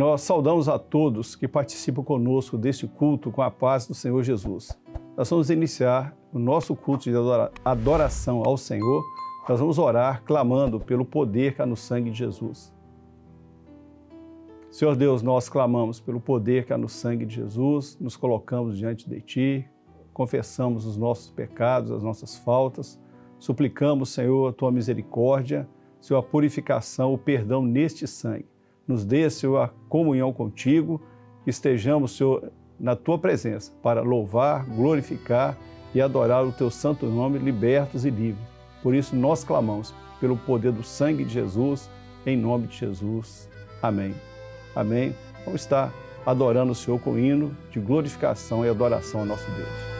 Nós saudamos a todos que participam conosco deste culto com a paz do Senhor Jesus. Nós vamos iniciar o nosso culto de adoração ao Senhor. Nós vamos orar clamando pelo poder que há no sangue de Jesus. Senhor Deus, nós clamamos pelo poder que há no sangue de Jesus, nos colocamos diante de Ti, confessamos os nossos pecados, as nossas faltas, suplicamos, Senhor, a Tua misericórdia, Senhor, a purificação, o perdão neste sangue. Nos dê, Senhor, a comunhão contigo, que estejamos, Senhor, na Tua presença para louvar, glorificar e adorar o Teu santo nome, libertos e livres. Por isso nós clamamos pelo poder do sangue de Jesus, em nome de Jesus. Amém. Amém. Vamos estar adorando o Senhor com hino de glorificação e adoração ao nosso Deus.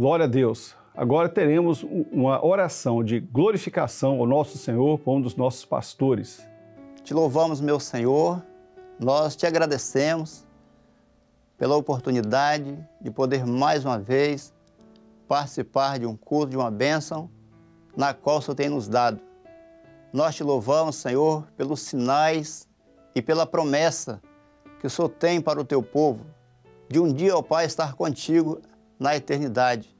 Glória a Deus. Agora teremos uma oração de glorificação ao nosso Senhor por um dos nossos pastores. Te louvamos, meu Senhor, nós te agradecemos pela oportunidade de poder mais uma vez participar de um culto, de uma bênção, na qual o Senhor tem nos dado. Nós te louvamos, Senhor, pelos sinais e pela promessa que o Senhor tem para o teu povo, de um dia, ó Pai, estar contigo na eternidade.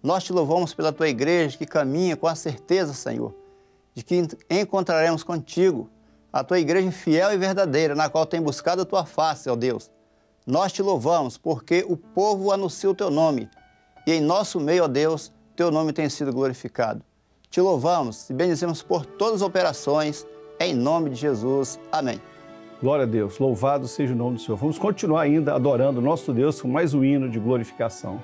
Nós te louvamos pela tua igreja que caminha com a certeza, Senhor, de que encontraremos contigo a tua igreja fiel e verdadeira, na qual tem buscado a tua face, ó Deus. Nós te louvamos porque o povo anuncia o teu nome e em nosso meio, ó Deus, teu nome tem sido glorificado. Te louvamos e bendizemos por todas as operações, em nome de Jesus. Amém. Glória a Deus, louvado seja o nome do Senhor. Vamos continuar ainda adorando nosso Deus com mais um hino de glorificação.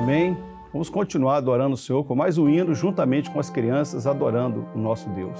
Amém? Vamos continuar adorando o Senhor com mais um hino, juntamente com as crianças, adorando o nosso Deus.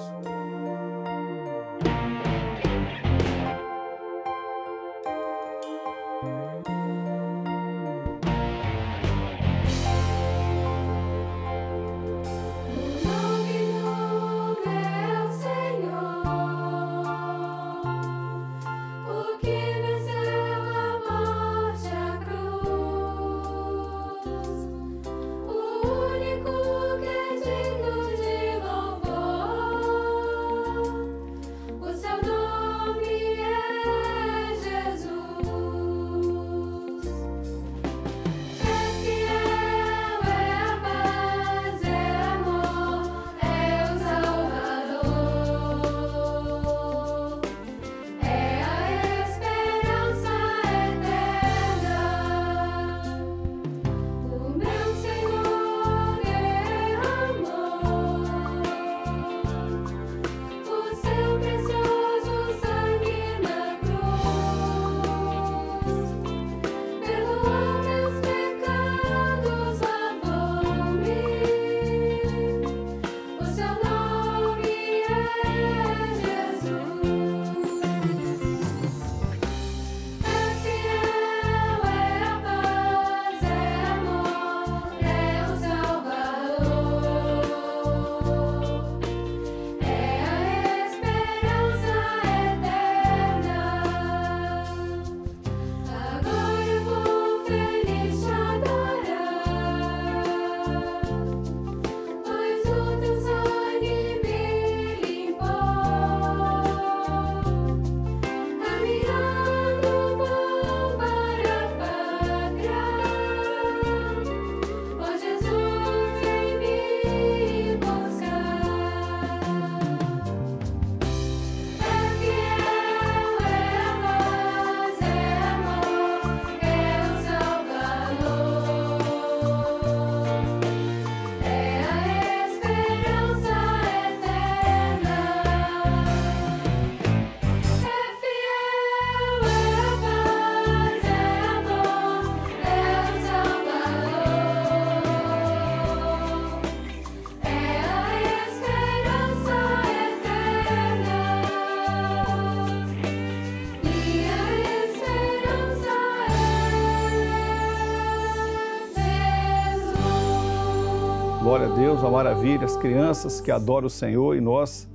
Glória a Deus, uma maravilha. As crianças que adoram o Senhor e nós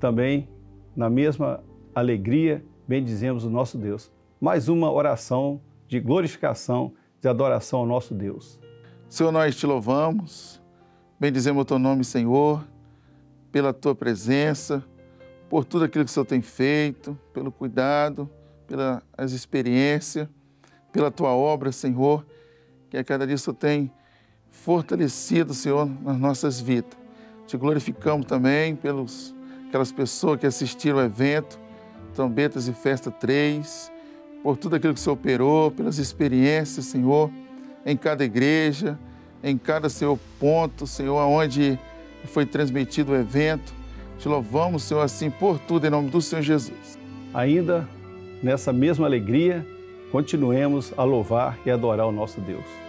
também, na mesma alegria, bendizemos o nosso Deus. Mais uma oração de glorificação, de adoração ao nosso Deus. Senhor, nós te louvamos, bendizemos o teu nome, Senhor, pela tua presença, por tudo aquilo que o Senhor tem feito, pelo cuidado, pelas experiências, pela tua obra, Senhor, que a cada dia o Senhor tem fortalecido, Senhor, nas nossas vidas. Te glorificamos também pelos aquelas pessoas que assistiram ao evento, Trombetas e Festa 3, por tudo aquilo que o Senhor operou, pelas experiências, Senhor, em cada igreja, em cada seu ponto, Senhor, aonde foi transmitido o evento. Te louvamos, Senhor, assim por tudo, em nome do Senhor Jesus. Ainda nessa mesma alegria, continuemos a louvar e adorar o nosso Deus.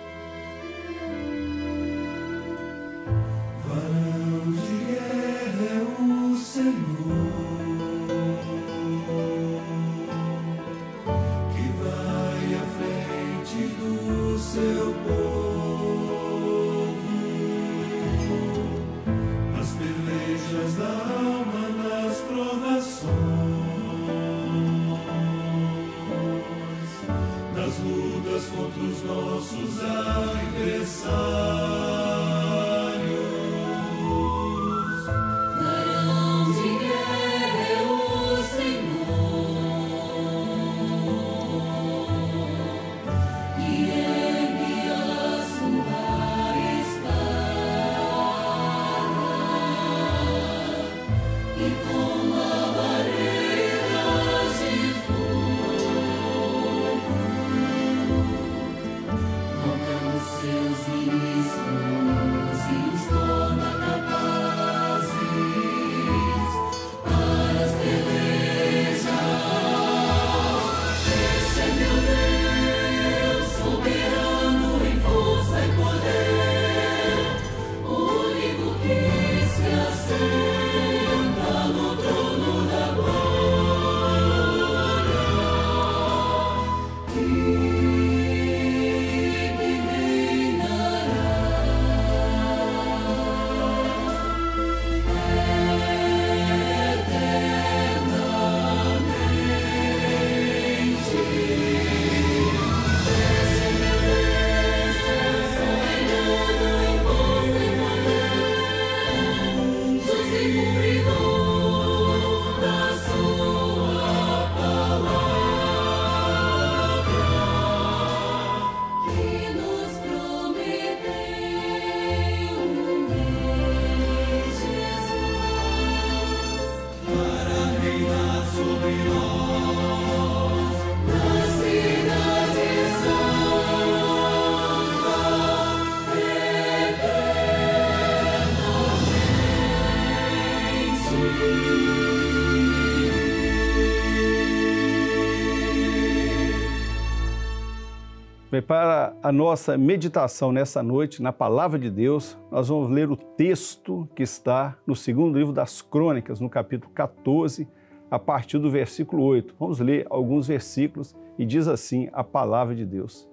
A nossa meditação nessa noite, na Palavra de Deus, nós vamos ler o texto que está no segundo livro das Crônicas, no capítulo 14, a partir do versículo 8. Vamos ler alguns versículos e diz assim a Palavra de Deus.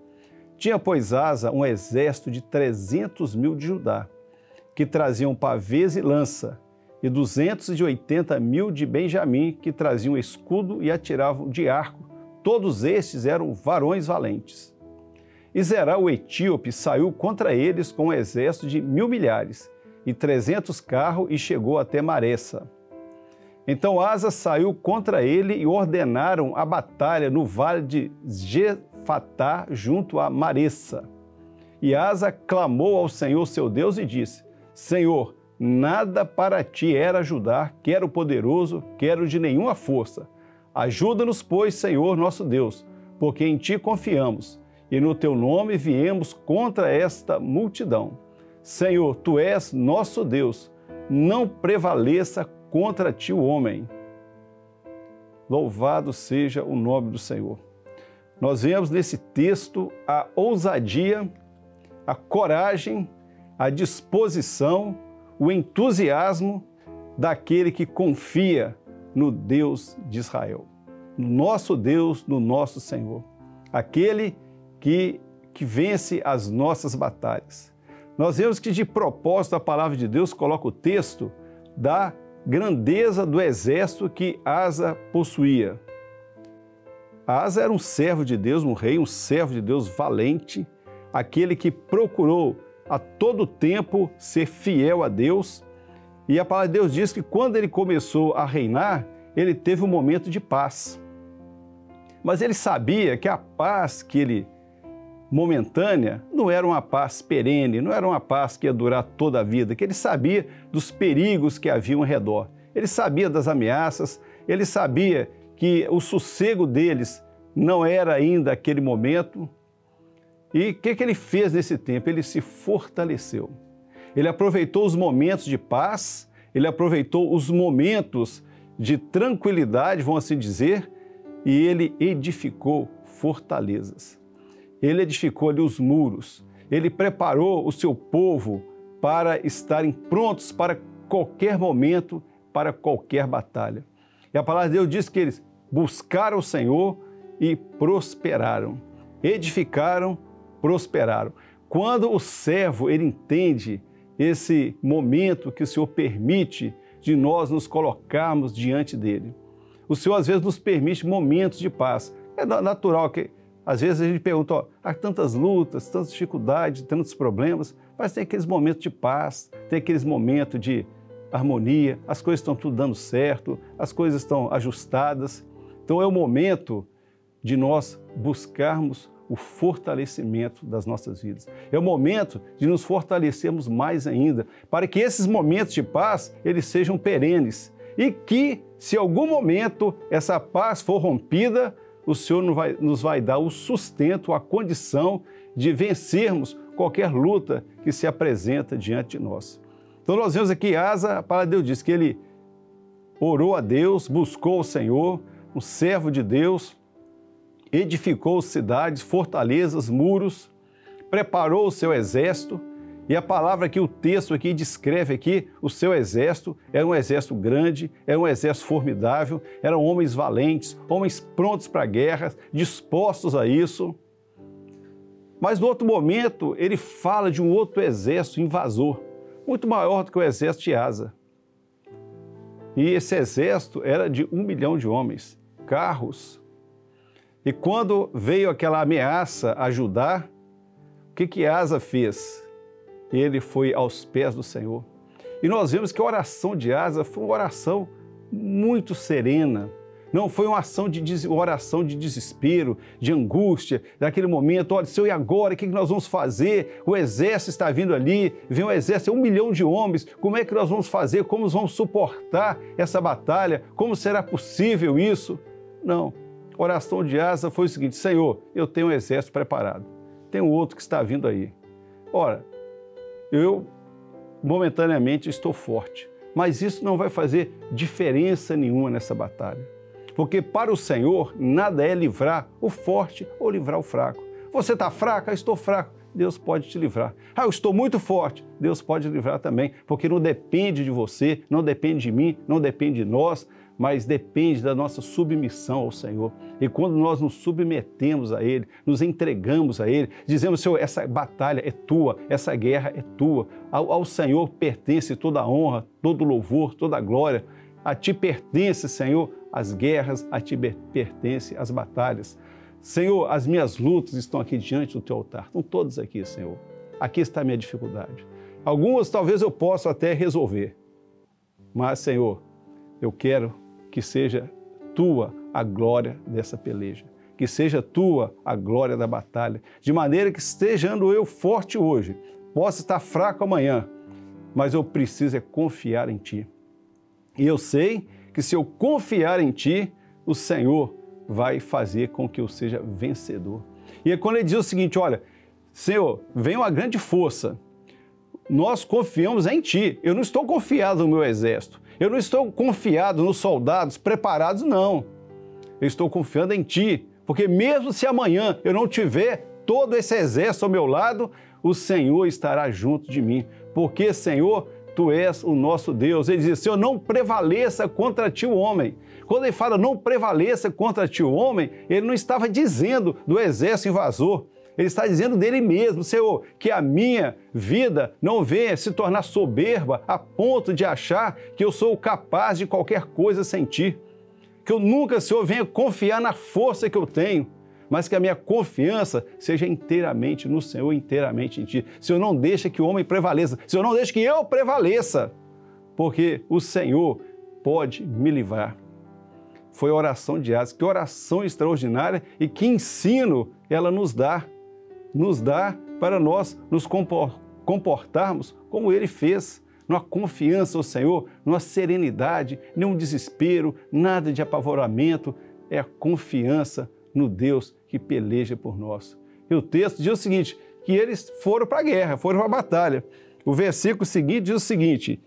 Tinha, pois, Asa um exército de 300 mil de Judá, que traziam pavês e lança, e 280 mil de Benjamim, que traziam escudo e atiravam de arco. Todos estes eram varões valentes. E Zerá, o etíope, saiu contra eles com um exército de mil milhares e trezentos carros e chegou até Maressa. Então Asa saiu contra ele e ordenaram a batalha no vale de Jefatá, junto a Maressa. E Asa clamou ao Senhor seu Deus e disse: Senhor, nada para ti era ajudar, quer o poderoso, quer o de nenhuma força. Ajuda-nos, pois, Senhor nosso Deus, porque em ti confiamos e no teu nome viemos contra esta multidão. Senhor, tu és nosso Deus, não prevaleça contra ti o homem. Louvado seja o nome do Senhor. Nós vemos nesse texto a ousadia, a coragem, a disposição, o entusiasmo daquele que confia no Deus de Israel, no nosso Deus, no nosso Senhor. Aquele que, que vence as nossas batalhas. nós vemos que de propósito a palavra de Deus coloca o texto da grandeza do exército que Asa possuía. Asa era um servo de Deus, um rei, um servo de Deus valente, aquele que procurou a todo tempo ser fiel a Deus. E a palavra de Deus diz que quando ele começou a reinar, ele teve um momento de paz. Mas ele sabia que a paz que ele momentânea não era uma paz perene, não era uma paz que ia durar toda a vida, que ele sabia dos perigos que haviam ao redor. Ele sabia das ameaças, ele sabia que o sossego deles não era ainda aquele momento. E o que, que ele fez nesse tempo? Ele se fortaleceu. Ele aproveitou os momentos de paz, ele aproveitou os momentos de tranquilidade, vamos assim dizer, e ele edificou fortalezas. Ele edificou ali os muros, ele preparou o seu povo para estarem prontos para qualquer momento, para qualquer batalha. E a palavra de Deus diz que eles buscaram o Senhor e prosperaram, edificaram, prosperaram. Quando o servo ele entende esse momento que o Senhor permite de nós nos colocarmos diante dele. O Senhor às vezes nos permite momentos de paz. É natural que às vezes a gente pergunta, ó, há tantas lutas, tantas dificuldades, tantos problemas, mas tem aqueles momentos de paz, tem aqueles momentos de harmonia, as coisas estão tudo dando certo, as coisas estão ajustadas. Então é o momento de nós buscarmos o fortalecimento das nossas vidas. É o momento de nos fortalecermos mais ainda, para que esses momentos de paz eles sejam perenes e que, se algum momento essa paz for rompida, o Senhor nos vai, dar o sustento, a condição de vencermos qualquer luta que se apresenta diante de nós. Então nós vemos aqui Asa, a palavra de Deus diz que ele orou a Deus, buscou o Senhor, um servo de Deus, edificou cidades, fortalezas, muros, preparou o seu exército, e a palavra que o texto aqui descreve aqui, o seu exército, era um exército grande, era um exército formidável, eram homens valentes, homens prontos para a guerra, dispostos a isso. Mas no outro momento, ele fala de um outro exército invasor, muito maior do que o exército de Asa. E esse exército era de um milhão de homens, carros. E quando veio aquela ameaça a Judá, o que, que Asa fez? Ele foi aos pés do Senhor. E nós vemos que a oração de Asa foi uma oração muito serena. Não foi uma ação de uma oração de desespero, de angústia, daquele momento, olha, Senhor, e agora? O que nós vamos fazer? O exército está vindo ali, vem um exército, um milhão de homens, como é que nós vamos fazer? Como vamos suportar essa batalha? Como será possível isso? Não. A oração de Asa foi o seguinte: Senhor, eu tenho um exército preparado, tem outro que está vindo aí. Ora, eu momentaneamente estou forte, mas isso não vai fazer diferença nenhuma nessa batalha. Porque para o Senhor nada é livrar o forte ou livrar o fraco. Você está fraco, eu estou fraco. Deus pode te livrar. Ah, eu estou muito forte. Deus pode livrar também, porque não depende de você, não depende de mim, não depende de nós, mas depende da nossa submissão ao Senhor. E quando nós nos submetemos a Ele, nos entregamos a Ele, dizemos, Senhor, essa batalha é tua, essa guerra é tua. Ao, ao Senhor pertence toda a honra, todo louvor, toda a glória. A Ti pertence, Senhor, as guerras, a Ti pertence as batalhas. Senhor, as minhas lutas estão aqui diante do Teu altar. Estão todas aqui, Senhor. Aqui está a minha dificuldade. Algumas talvez eu possa até resolver. Mas, Senhor, eu quero que seja tua a glória dessa peleja, que seja tua a glória da batalha, de maneira que estejando eu forte hoje, possa estar fraco amanhã, mas eu preciso é confiar em ti. E eu sei que se eu confiar em ti, o Senhor vai fazer com que eu seja vencedor. E é quando ele diz o seguinte: olha, Senhor, vem uma grande força. Nós confiamos em ti. Eu não estou confiado no meu exército. Eu não estou confiado nos soldados preparados, não. Eu estou confiando em Ti, porque mesmo se amanhã eu não tiver todo esse exército ao meu lado, o Senhor estará junto de mim. Porque, Senhor, Tu és o nosso Deus. Ele diz: Senhor, não prevaleça contra ti o homem. Quando ele fala não prevaleça contra ti o homem, ele não estava dizendo do exército invasor. Ele está dizendo dele mesmo, Senhor, que a minha vida não venha se tornar soberba a ponto de achar que eu sou capaz de qualquer coisa sem ti. Que eu nunca, Senhor, venha confiar na força que eu tenho, mas que a minha confiança seja inteiramente no Senhor, inteiramente em Ti. Senhor, não deixa que o homem prevaleça. Senhor, não deixa que eu prevaleça, porque o Senhor pode me livrar. Foi a oração de Asa. Que oração extraordinária e que ensino ela nos dá. Nos dá para nós nos comportarmos como Ele fez numa confiança ao Senhor, numa serenidade, nenhum desespero, nada de apavoramento, é a confiança no Deus que peleja por nós. E o texto diz o seguinte: que eles foram para a guerra, foram para a batalha. O versículo seguinte diz o seguinte: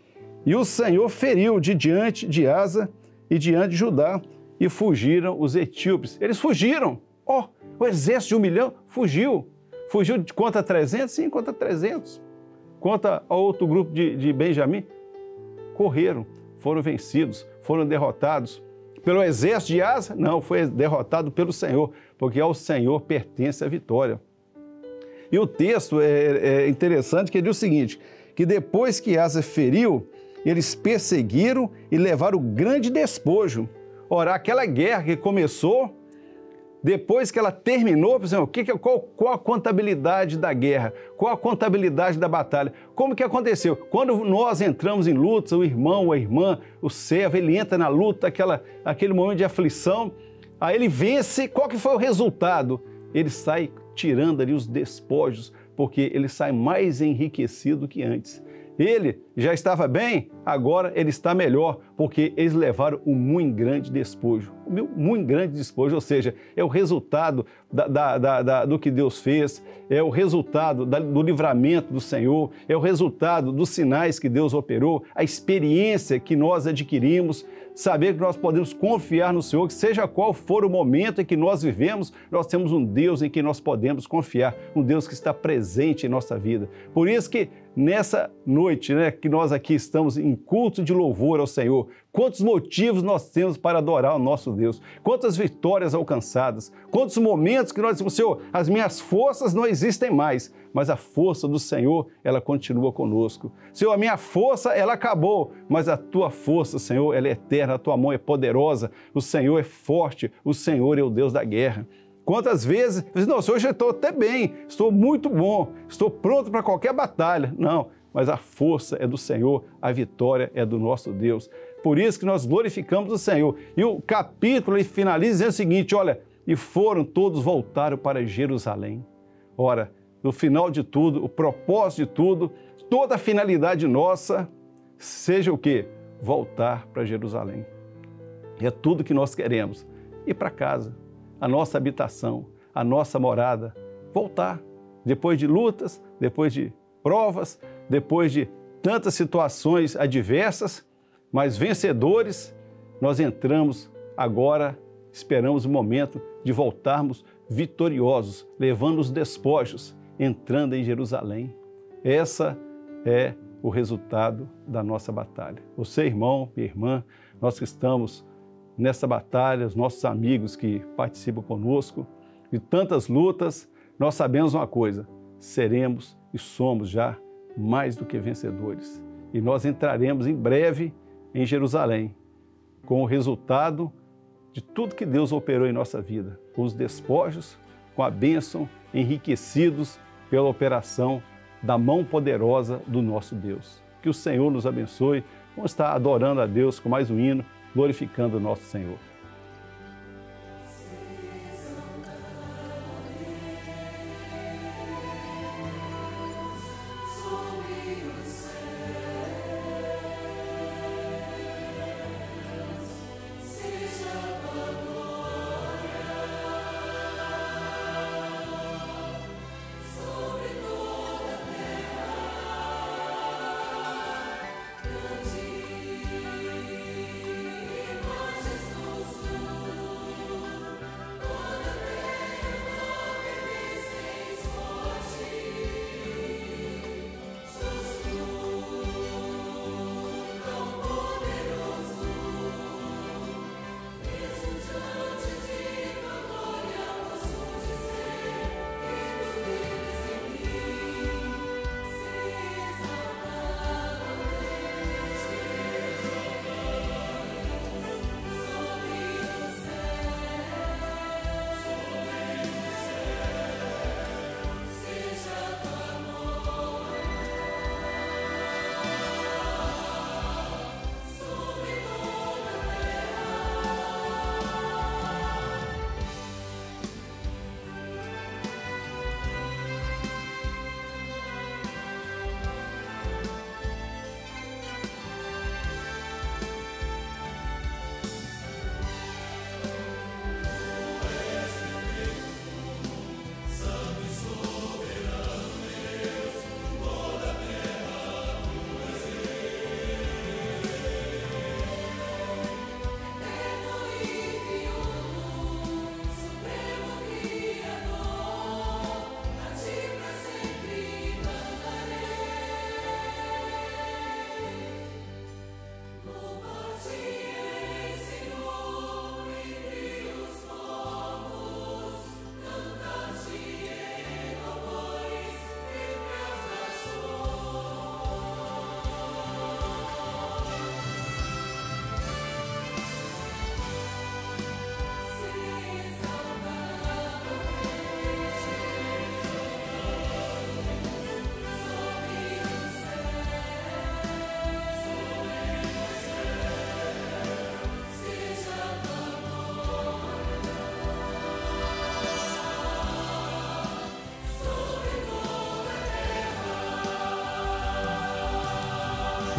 E o Senhor feriu de diante de Asa e diante de Judá, e fugiram os etíopes. Eles fugiram. Ó, oh, o exército de um milhão fugiu. Fugiu contra 300? Sim, contra 300. Contra outro grupo de, de Benjamim, correram, foram vencidos, foram derrotados. Pelo exército de Asa? Não, foi derrotado pelo Senhor, porque ao Senhor pertence a vitória. E o texto é, é interessante que diz o seguinte: que depois que Asa feriu, eles perseguiram e levaram grande despojo. Ora, aquela guerra que começou, depois que ela terminou, por exemplo, que, qual, qual a contabilidade da guerra? Qual a contabilidade da batalha? Como que aconteceu? Quando nós entramos em luta, o irmão, a irmã, o servo, ele entra na luta, aquela, aquele momento de aflição, aí ele vence, qual que foi o resultado? Ele sai tirando ali os despojos, porque ele sai mais enriquecido que antes. Ele já estava bem, agora ele está melhor, porque eles levaram um muito grande despojo. Meu muito grande despojo, ou seja, é o resultado da, da, da, do que Deus fez, é o resultado do livramento do Senhor, é o resultado dos sinais que Deus operou, a experiência que nós adquirimos, saber que nós podemos confiar no Senhor, que seja qual for o momento em que nós vivemos, nós temos um Deus em que nós podemos confiar, um Deus que está presente em nossa vida. Por isso que nessa noite, né, que nós aqui estamos em culto de louvor ao Senhor, quantos motivos nós temos para adorar o nosso Deus, quantas vitórias alcançadas, quantos momentos que nós dizemos, Senhor, as minhas forças não existem mais, mas a força do Senhor, ela continua conosco. Senhor, a minha força, ela acabou, mas a tua força, Senhor, ela é eterna, a tua mão é poderosa, o Senhor é forte, o Senhor é o Deus da guerra. Quantas vezes, eu não, hoje eu estou até bem, estou muito bom, estou pronto para qualquer batalha. Não, mas a força é do Senhor, a vitória é do nosso Deus. Por isso que nós glorificamos o Senhor. E o capítulo ele finaliza dizendo o seguinte: olha, e foram todos voltaram para Jerusalém. Ora, no final de tudo, o propósito de tudo, toda a finalidade nossa, seja o que? Voltar para Jerusalém. É tudo que nós queremos. Ir para casa, a nossa habitação, a nossa morada, voltar. Depois de lutas, depois de provas, depois de tantas situações adversas, mas vencedores, nós entramos agora, esperamos o momento de voltarmos vitoriosos, levando os despojos, entrando em Jerusalém. Essa é o resultado da nossa batalha. Você, irmão, minha irmã, nós que estamos nessa batalha, os nossos amigos que participam conosco, de tantas lutas, nós sabemos uma coisa: seremos e somos já mais do que vencedores. E nós entraremos em breve em Jerusalém com o resultado de tudo que Deus operou em nossa vida, com os despojos, com a bênção, enriquecidos pela operação da mão poderosa do nosso Deus. Que o Senhor nos abençoe. Vamos estar adorando a Deus com mais um hino glorificando o nosso Senhor.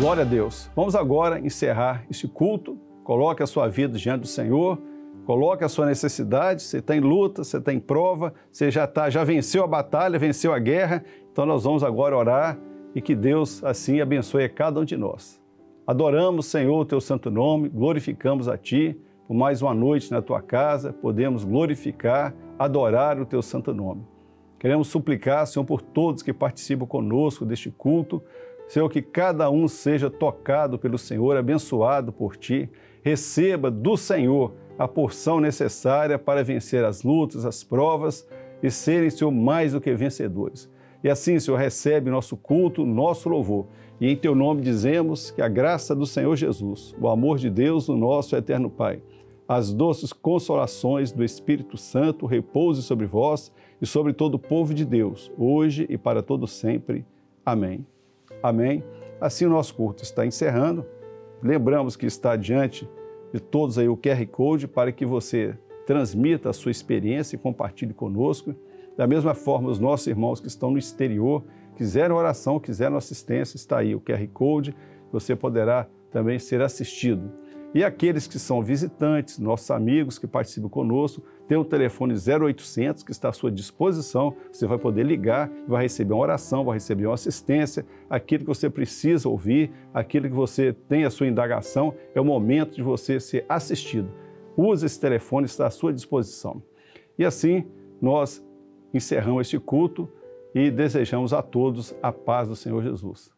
Glória a Deus. Vamos agora encerrar este culto. Coloque a sua vida diante do Senhor. Coloque a sua necessidade. Você está em luta, você está em prova, você já, tá, já venceu a batalha, venceu a guerra. Então nós vamos agora orar e que Deus assim abençoe a cada um de nós. Adoramos, Senhor, o teu santo nome, glorificamos a Ti por mais uma noite na tua casa, podemos glorificar, adorar o teu santo nome. Queremos suplicar, Senhor, por todos que participam conosco deste culto, Senhor, que cada um seja tocado pelo Senhor, abençoado por Ti, receba do Senhor a porção necessária para vencer as lutas, as provas e serem, Senhor, mais do que vencedores. E assim, Senhor, recebe nosso culto, nosso louvor. E em Teu nome dizemos que a graça do Senhor Jesus, o amor de Deus, o nosso eterno Pai, as doces consolações do Espírito Santo repouse sobre vós e sobre todo o povo de Deus, hoje e para todo sempre. Amém. Amém. Assim o nosso culto está encerrando. Lembramos que está diante de todos aí o QR Code para que você transmita a sua experiência e compartilhe conosco. Da mesma forma, os nossos irmãos que estão no exterior, quiserem oração, quiserem assistência, está aí o QR Code, você poderá também ser assistido. E aqueles que são visitantes, nossos amigos que participam conosco, tem o telefone 0800 que está à sua disposição. Você vai poder ligar, vai receber uma oração, vai receber uma assistência, aquilo que você precisa ouvir, aquilo que você tem a sua indagação, é o momento de você ser assistido. Use esse telefone, está à sua disposição. E assim, nós encerramos este culto e desejamos a todos a paz do Senhor Jesus.